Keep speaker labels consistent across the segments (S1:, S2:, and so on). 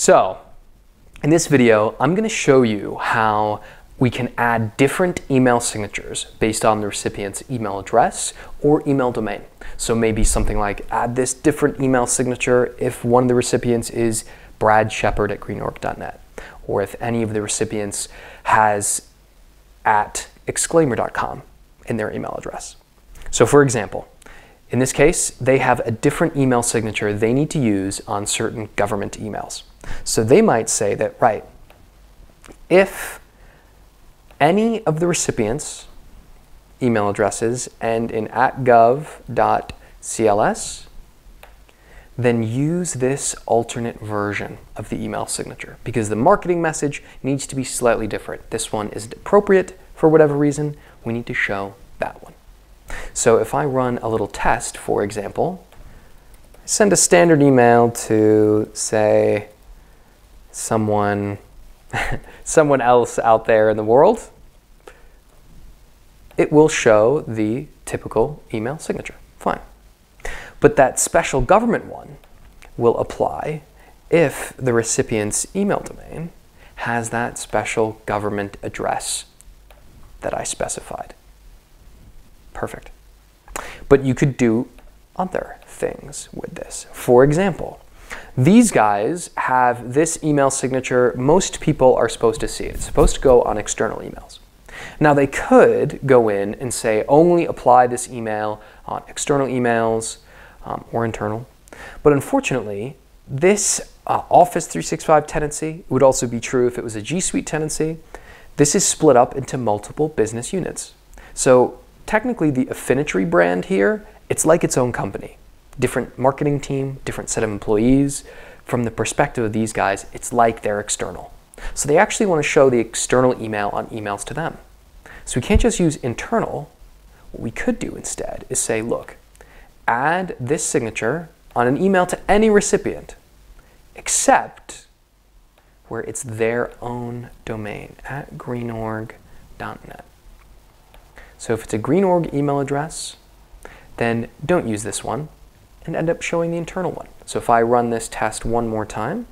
S1: So in this video, I'm gonna show you how we can add different email signatures based on the recipient's email address or email domain. So maybe something like add this different email signature if one of the recipients is Brad Shepard at greenorg.net, or if any of the recipients has at exclaimer.com in their email address. So for example, in this case, they have a different email signature they need to use on certain government emails. So they might say that, right, if any of the recipients' email addresses end in atgov.cls, then use this alternate version of the email signature because the marketing message needs to be slightly different. This one isn't appropriate for whatever reason. We need to show that one. So if I run a little test, for example, send a standard email to, say, someone, someone else out there in the world, it will show the typical email signature. Fine. But that special government one will apply if the recipient's email domain has that special government address that I specified. Perfect. But you could do other things with this. For example, these guys have this email signature most people are supposed to see. It's supposed to go on external emails. Now they could go in and say only apply this email on external emails um, or internal. But unfortunately, this uh, Office 365 tenancy would also be true if it was a G Suite tenancy. This is split up into multiple business units. So technically the Affinity brand here, it's like its own company. Different marketing team, different set of employees. From the perspective of these guys, it's like they're external. So they actually want to show the external email on emails to them. So we can't just use internal. What we could do instead is say, look, add this signature on an email to any recipient, except where it's their own domain at greenorg.net. So if it's a greenorg email address, then don't use this one and end up showing the internal one. So if I run this test one more time,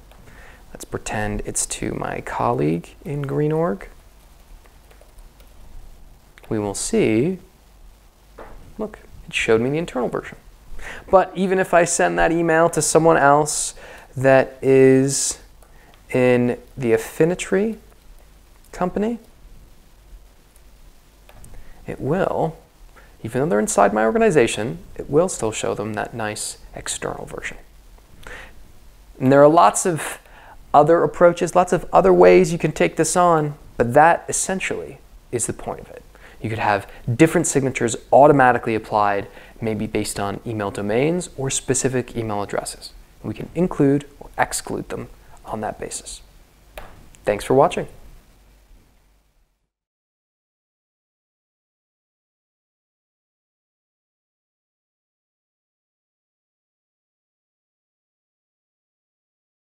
S1: let's pretend it's to my colleague in greenorg. We will see, look, it showed me the internal version. But even if I send that email to someone else that is in the Affinity company, it will, even though they're inside my organization, it will still show them that nice external version. And there are lots of other approaches, lots of other ways you can take this on, but that essentially is the point of it. You could have different signatures automatically applied, maybe based on email domains or specific email addresses. We can include or exclude them on that basis. Thanks for watching.